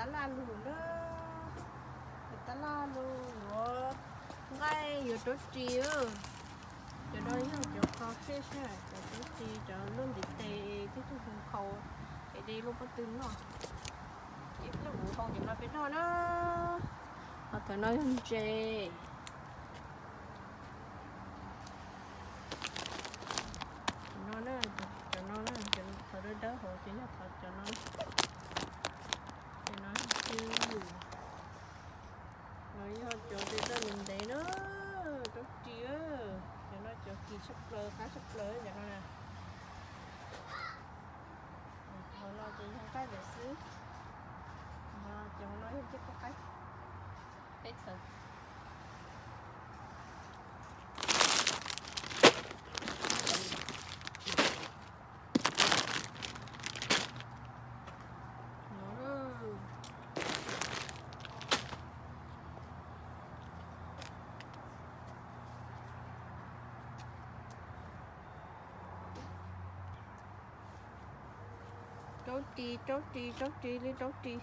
ta la lu đó người ta la lu rồi ngay giờ chỗ chiều. Giờ đó nhá giờ khó phết chứ giờ chỗ chiều giờ luôn đi tè cái chỗ không khâu cái đi luôn có tướng rồi. Ít lúc ngủ không thì nó biết nó nó họ phải nói không chê nó nó cho nó nó cho nó đỡ đỡ hộ cho nó thật cho nó cho nó chứ rồi họ cho đi tới mình nó chia cho nó cho kỳ sắp lơ, khá sắp lơ cho nó nè họ lo không cái để xứ mà cho không chết có cái. Hết thật nó trốt đi, trốt đi, trốt đi, đi trốt đi.